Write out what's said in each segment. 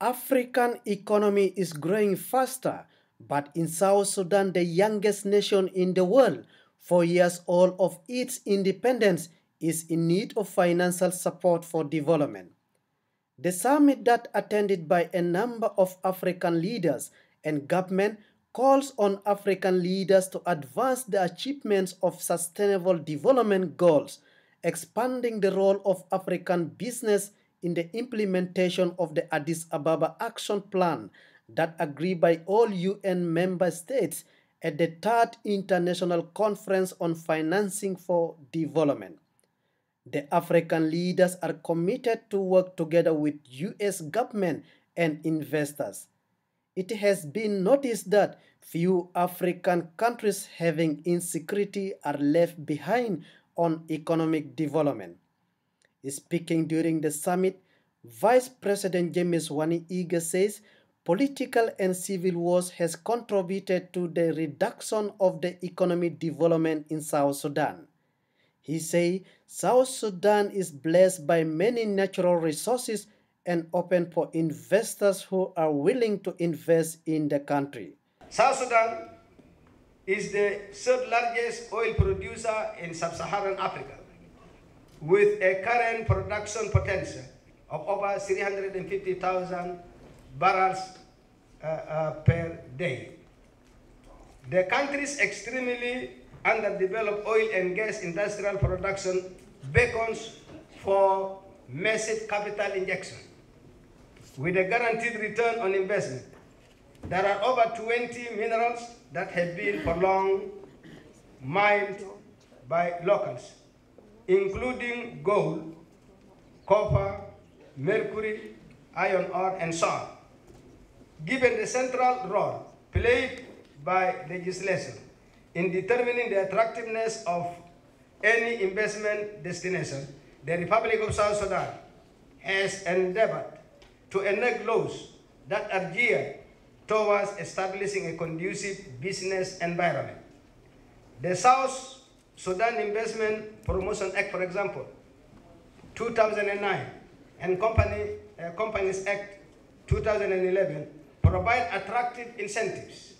African economy is growing faster, but in South Sudan, the youngest nation in the world, four years old of its independence, is in need of financial support for development. The summit that attended by a number of African leaders and government calls on African leaders to advance the achievements of sustainable development goals, expanding the role of African business in the implementation of the Addis Ababa Action Plan that agreed by all UN member states at the Third International Conference on Financing for Development. The African leaders are committed to work together with US government and investors. It has been noticed that few African countries having insecurity are left behind on economic development. Speaking during the summit, Vice President James Wani Igga says political and civil wars has contributed to the reduction of the economic development in South Sudan. He say South Sudan is blessed by many natural resources and open for investors who are willing to invest in the country. South Sudan is the third largest oil producer in sub-Saharan Africa with a current production potential of over 350,000 barrels uh, uh, per day. The country's extremely underdeveloped oil and gas industrial production beckons for massive capital injection with a guaranteed return on investment. There are over 20 minerals that have been prolonged mined by locals, including gold, copper, mercury, iron ore, and so on. Given the central role played by legislation in determining the attractiveness of any investment destination, the Republic of South Sudan has endeavored to enact laws that are geared towards establishing a conducive business environment. The South Sudan Investment Promotion Act, for example, 2009, and Company, uh, Companies Act 2011 provide attractive incentives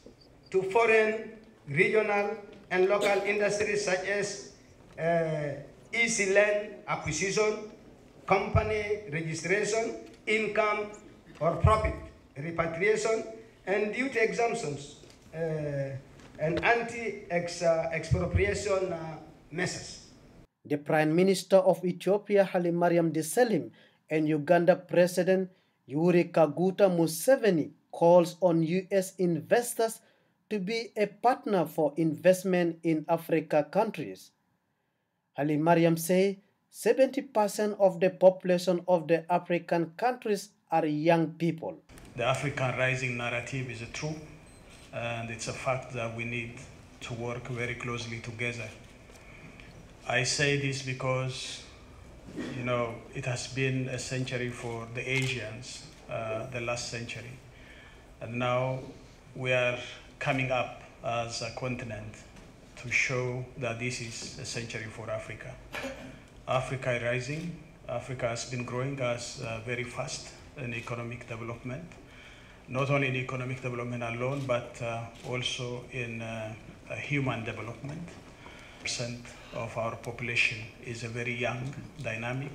to foreign, regional, and local industries such as uh, easy land acquisition, company registration, income or profit repatriation, and duty exemptions uh, and anti-expropriation uh, measures. The Prime Minister of Ethiopia, Haile Mariam Desalegn, and Uganda President Yoweri Kaguta Museveni calls on U.S. investors to be a partner for investment in Africa countries. Haile Mariam say 70% of the population of the African countries are young people. The African rising narrative is true, and it's a fact that we need to work very closely together. I say this because, you know, it has been a century for the Asians, uh, the last century. And now we are coming up as a continent to show that this is a century for Africa. Africa is rising. Africa has been growing as uh, very fast in economic development, not only in economic development alone, but uh, also in uh, human development. Percent of our population is a very young, dynamic,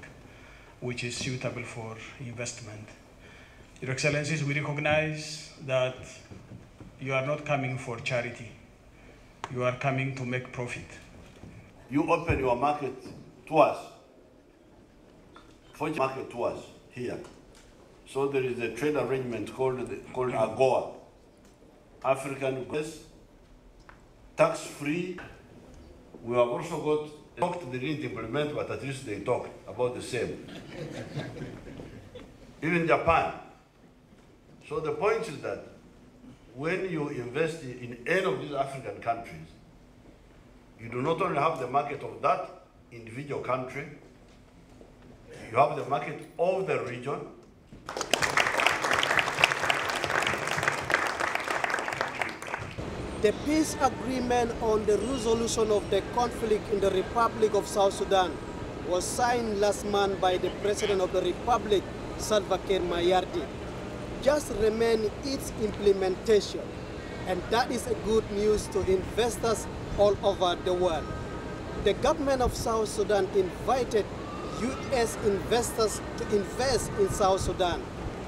which is suitable for investment. Your Excellencies, we recognize that you are not coming for charity. You are coming to make profit. You open your market to us, for market to us here. So there is a trade arrangement called called AGOA, African Goods, tax free. We have also got talked they didn't implement, but at least they talked about the same. Even Japan. So the point is that when you invest in any of these African countries, you do not only have the market of that individual country, you have the market of the region. The peace agreement on the resolution of the conflict in the Republic of South Sudan was signed last month by the President of the Republic, Salva Kiir Mayardit. just remain its implementation. And that is a good news to investors all over the world. The government of South Sudan invited U.S. investors to invest in South Sudan,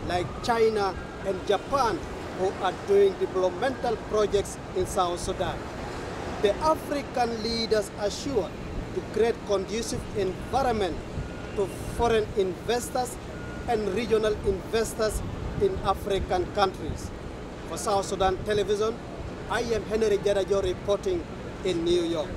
like China and Japan, who are doing developmental projects in South Sudan. The African leaders assured to create conducive environment to foreign investors and regional investors in African countries. For South Sudan Television, I am Henry Jarajo reporting in New York.